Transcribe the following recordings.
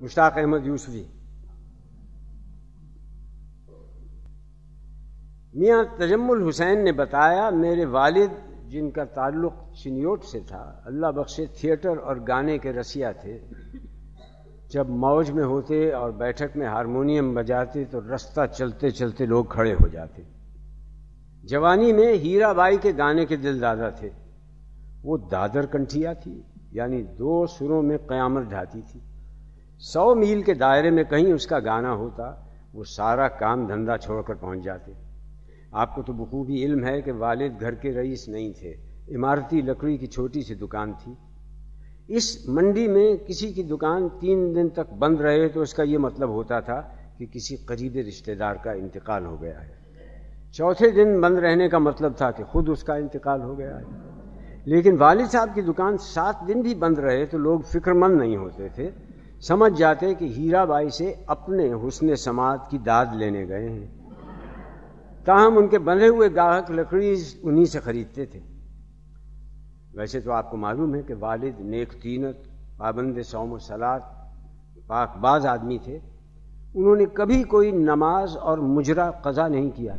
मुश्ताक अहमद यूसुफी मियाँ तजम्मुल हुसैन ने बताया मेरे वालिद जिनका ताल्लुक चिनियोट से था अल्लाह बख्शे थिएटर और गाने के रसिया थे जब मौज में होते और बैठक में हारमोनियम बजाते तो रास्ता चलते चलते लोग खड़े हो जाते जवानी में हीराबाई के गाने के दिल दादा थे वो दादर कंठिया थी यानी दो सुरों में कयामत ढाती थी सौ मील के दायरे में कहीं उसका गाना होता, वो सारा काम धंधा छोड़कर पहुँच जाते। आपको तो बखूबी इल्म है कि वालिद घर के रईस नहीं थे। इमारती लकड़ी की छोटी सी दुकान थी। इस मंडी में किसी की दुकान तीन दिन तक बंद रहे तो उसका यह मतलब होता था कि किसी करीबी रिश्तेदार का इंतकाल हो गया है। चौथे दिन बंद रहने का मतलब था कि खुद उसका इंतकाल हो गया है। लेकिन वालिद साहब की दुकान सात दिन भी बंद रहे तो लोग फिक्रमंद नहीं होते थे। समझ जाते कि हीराबाई से अपने हुसन समाज की दाद लेने गए हैं। ताहम उनके बंधे हुए गाहक लकड़ी उन्हीं से खरीदते थे। वैसे तो आपको मालूम है कि वालिद, नेक तीनत, पाबंद सोम सलात पाकबाज आदमी थे। उन्होंने कभी कोई नमाज़ और मुजरा कज़ा नहीं किया।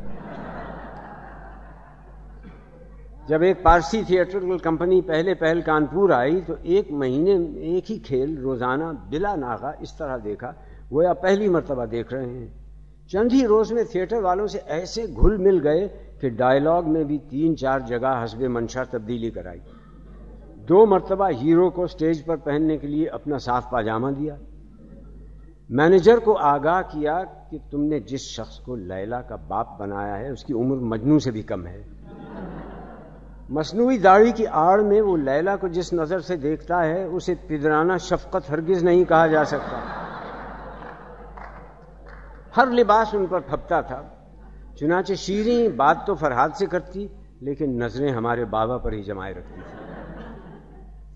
जब एक पारसी थिएटरल कंपनी पहले पहल कानपुर आई तो एक महीने में एक ही खेल, रोज़ाना बिला नागा, इस तरह देखा। वो या पहली मरतबा देख रहे हैं। चंद ही रोज में थिएटर वालों से ऐसे घुल मिल गए कि डायलॉग में भी तीन चार जगह हसब मंशा तब्दीली कराई। दो मरतबा हीरो को स्टेज पर पहनने के लिए अपना साफ़ पाजामा दिया। मैनेजर को आगाह किया कि तुमने जिस शख्स को लैला का बाप बनाया है, उसकी उम्र मजनू से भी कम है। मसनू दाढ़ी की आड़ में वो लैला को जिस नज़र से देखता है, उसे पिदराना शफकत हरगिज नहीं कहा जा सकता। हर लिबास उन पर फपता था। चुनाचे शीरी बात तो फरहाद से करती, लेकिन नज़रें हमारे बाबा पर ही जमाए रखती थी।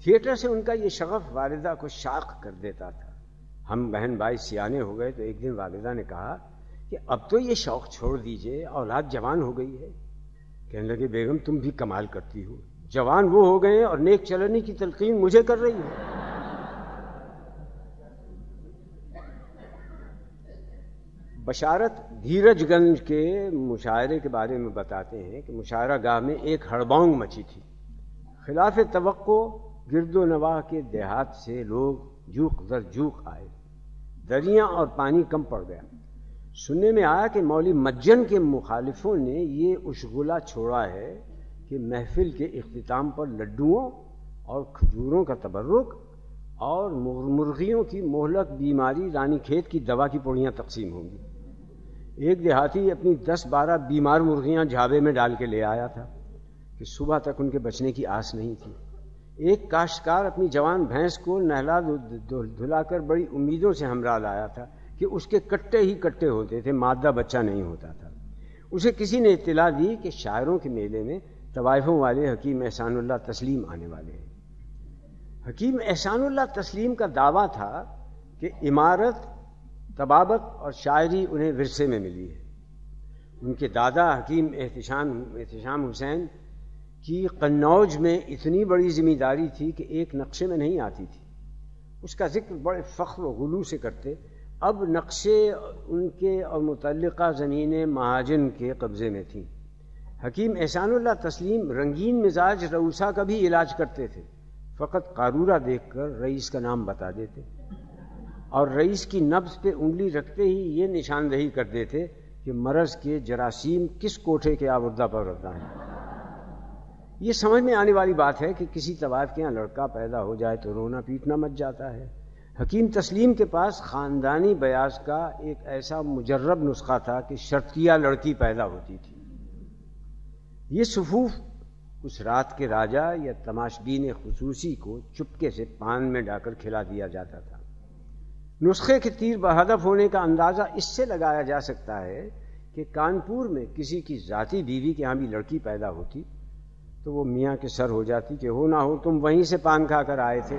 थिएटर से उनका ये शगफ वालिदा को शाख कर देता था। हम बहन भाई सियाने हो गए तो एक दिन वालिदा ने कहा कि अब तो ये शौक छोड़ दीजिए, औलाद जवान हो गई है। कहने लगे, बेगम, तुम भी कमाल करती हो। जवान वो हो गए और नेक चलने की तलकीन मुझे कर रही है। बशारत धीरजगंज के मुशायरे के बारे में बताते हैं कि मुशायरा गाह में एक हड़बोंग मची थी। खिलाफ तो गिरदो नवाह के देहात से लोग जूक दर जूक आए। दरिया और पानी कम पड़ गया। सुनने में आया कि मौली मज्जन के मुखालिफों ने ये उशगुला छोड़ा है कि महफिल के अख्ताम पर लड्डुओं और खजूरों का तबर्रुक और मुर्गियों की मोहलक बीमारी रानी खेत की दवा की पुड़ियाँ तकसीम होंगी। एक देहाती अपनी दस बारह बीमार मुर्गियाँ झाबे में डाल के ले आया था कि सुबह तक उनके बचने की आस नहीं थी। एक काश्तकार अपनी जवान भैंस को नहला धुलाकर बड़ी उम्मीदों से हमरा लाया था कि उसके कट्टे ही कट्टे होते थे, मादा बच्चा नहीं होता था। उसे किसी ने इतला दी कि शायरों के मेले में तवाइफों वाले हकीम एहसानुल्लाह तस्लीम आने वाले हैं। हकीम एहसानुल्लाह तस्लीम का दावा था कि इमारत, तबाबत और शायरी उन्हें विरसे में मिली है। उनके दादा हकीम एहतशाम एहतशाम हुसैन की कन्नौज में इतनी बड़ी ज़िम्मेदारी थी कि एक नक्शे में नहीं आती थी। उसका ज़िक्र बड़े फ़ख्र गुलू से करते अब नक्शे उनके और मुतल ज़मीनें महाजन के कब्ज़े में थीं। हकीम एहसानुल्लाह तस्लीम रंगीन मिजाज रऊसा का भी इलाज करते थे। फ़कत कारूरा देखकर रईस का नाम बता देते। और रईस की नब्ज पे उंगली रखते ही ये निशानदही कर देते कि मरज़ के जरासीम किस कोठे के आबुर्दा पर रहता है। ये समझ में आने वाली बात है कि किसी तवाफ के यहाँ लड़का पैदा हो जाए तो रोना पीटना मच जाता है। हकीम तस्लीम के पास ख़ानदानी बयास का एक ऐसा मुजर्रब नुस्खा था कि शर्तिया लड़की पैदा होती थी। ये सफूफ उस रात के राजा या तमाशबीन खसूसी को चुपके से पान में डाकर खिला दिया जाता था। नुस्खे के तीर बहदफ होने का अंदाज़ा इससे लगाया जा सकता है कि कानपुर में किसी की जाति बीवी के यहाँ भी लड़की पैदा होती तो वो मियाँ के सर हो जाती कि हो ना हो, तुम वहीं से पान खाकर आए थे।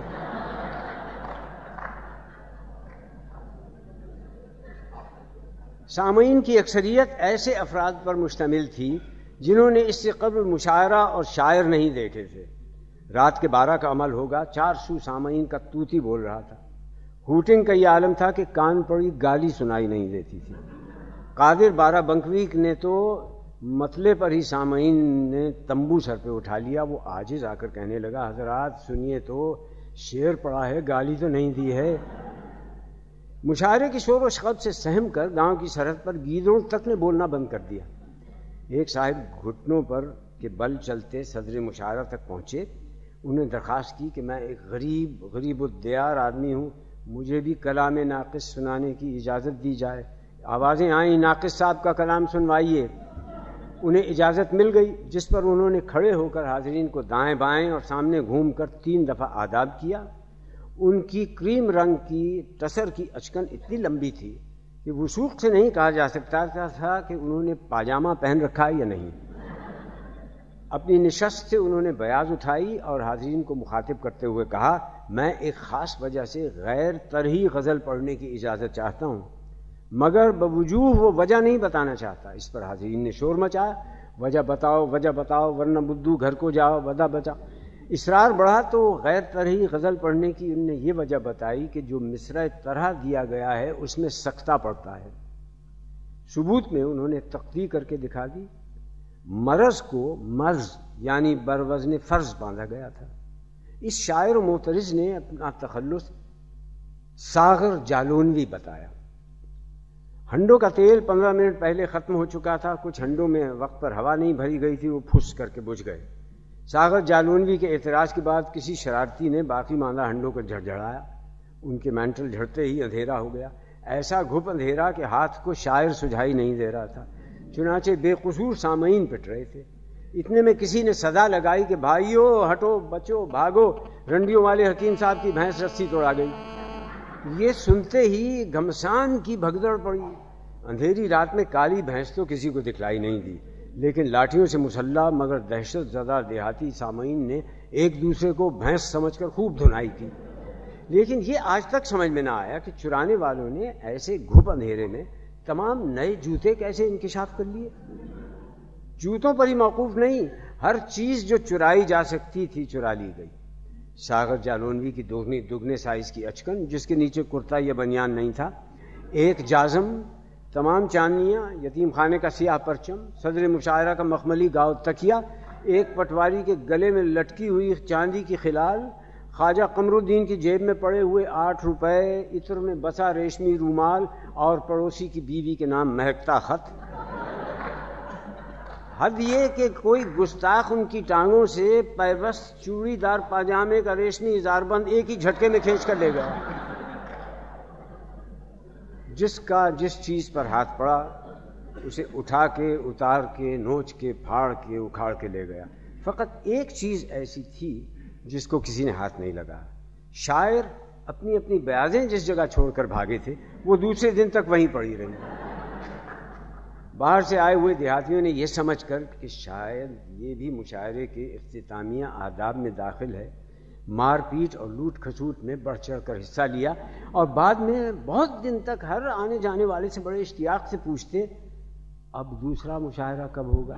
सामीन की अक्सरियत ऐसे अफराद पर मुश्तमिल थी, जिन्होंने इससे कबल मुशायरा और शायर नहीं देखे थे। रात के बारह का अमल होगा, चार सू सामीन का तूती बोल रहा था। हुटिंग का यह आलम था कि कान पड़ी गाली सुनाई नहीं देती थी। कादिर बारा बंकवीक ने तो मतले पर ही सामईन ने तंबू सर पे उठा लिया। वो आज ही जाकर कहने लगा, हजरात, सुनिए तो शेर पड़ा है, गाली तो नहीं दी है। मुशायरे की शोर व शब्द से सहम कर गाँव की सरहद पर गीदड़ों तक ने बोलना बंद कर दिया। एक साहिब घुटनों पर के बल चलते सदर मुशायरा तक पहुँचे। उन्हें दरखास्त की कि मैं एक गरीब गरीब दयार आदमी हूँ। मुझे भी कलाम नाकिस सुनाने की इजाज़त दी जाए। आवाज़ें आई, नाकिस साहब का कलाम सुनवाइए। उन्हें इजाज़त मिल गई, जिस पर उन्होंने खड़े होकर हाजरीन को दाएँ बाएँ और सामने घूमकर तीन दफ़ा आदाब किया। उनकी क्रीम रंग की टसर की अचकन इतनी लंबी थी कि वसूख से नहीं कहा जा सकता था कि उन्होंने पाजामा पहन रखा है या नहीं। अपनी निशस्त से उन्होंने बयाज उठाई और हाजरीन को मुखातिब करते हुए कहा, मैं एक ख़ास वजह से गैर तरही गज़ल पढ़ने की इजाज़त चाहता हूँ, मगर बवजूह वो वजह नहीं बताना चाहता। इस पर हाजरीन ने शोर मचाया, वजह बताओ वजह बताओ, वरना बुद्धू घर को जाओ, वजह बचाओ। इसरार बढ़ा तो गैर तरही गज़ल पढ़ने की उनने ये वजह बताई कि जो मिसरा तरह दिया गया है, उसमें सख्ता पड़ता है। सबूत में उन्होंने तकदी करके दिखा दी। मरज को मर्ज, यानी बरवजन फ़र्ज़ बांधा गया था। इस शायर मोतरज ने अपना तखल्लुस सागर जालोनवी बताया। हंडों का तेल पंद्रह मिनट पहले ख़त्म हो चुका था। कुछ हंडों में वक्त पर हवा नहीं भरी गई थी, वो फुस करके बुझ गए। सागर जालूनवी के एतराज़ के बाद किसी शरारती ने बाकी मांदा हंडों को झड़झड़ाया। उनके मैंटल झड़ते ही अंधेरा हो गया। ऐसा घुप अंधेरा कि हाथ को शायर सुझाई नहीं दे रहा था। चुनाचे बेकसूर सामयीन पिट रहे थे। इतने में किसी ने सदा लगाई कि भाइयों, हटो, बचो, भागो रंडियों वाले हकीम साहब की भैंस रस्सी तोड़ा गई। ये सुनते ही घमसान की भगदड़ पड़ी। अंधेरी रात में काली भैंस तो किसी को दिखलाई नहीं दी। लेकिन लाठियों से मुसल्ला, मगर दहशत ज़दा देहाती सामीन ने एक दूसरे को भैंस समझकर खूब धुनाई की। लेकिन ये आज तक समझ में ना आया कि चुराने वालों ने ऐसे घुप अंधेरे में तमाम नए जूते कैसे इंकशाफ कर लिए। जूतों पर ही मौकूफ नहीं, हर चीज़ जो चुराई जा सकती थी चुरा ली गई। सागर जालोनवी की दोगनी दुगने साइज़ की अचकन, जिसके नीचे कुर्ता या बनियान नहीं था, एक जाजम तमाम चांदनियाँ यतीम खाने का सियाह परचम, सदर मुशायरा का मखमली गाँव तकिया, एक पटवारी के गले में लटकी हुई चांदी की खिलाल, ख्वाजा कमरुद्दीन की जेब में पड़े हुए आठ रुपए, इत्र में बसा रेशमी रूमाल और पड़ोसी की बीवी के नाम महकता खत। हद ये कि कोई गुस्ताख उनकी टांगों से पैबस्त चूड़ीदार पाजामे का रेशमी इजारबंद एक ही झटके में खींच कर ले गया। जिसका जिस चीज़ पर हाथ पड़ा, उसे उठा के, उतार के, नोच के, फाड़ के, उखाड़ के ले गया। फकत एक चीज़ ऐसी थी जिसको किसी ने हाथ नहीं लगा। शायर अपनी अपनी ब्याजें जिस जगह छोड़कर भागे थे, वो दूसरे दिन तक वहीं पड़ी रही। बाहर से आए हुए देहातियों ने यह समझ कर कि शायद ये भी मुशायरे के अख्तामिया आदाब में दाखिल है। मारपीट और लूट खसूट में बढ़ चढ़ कर हिस्सा लिया और बाद में बहुत दिन तक हर आने जाने वाले से बड़े इश्तियाक से पूछते, अब दूसरा मुशाहरा कब होगा?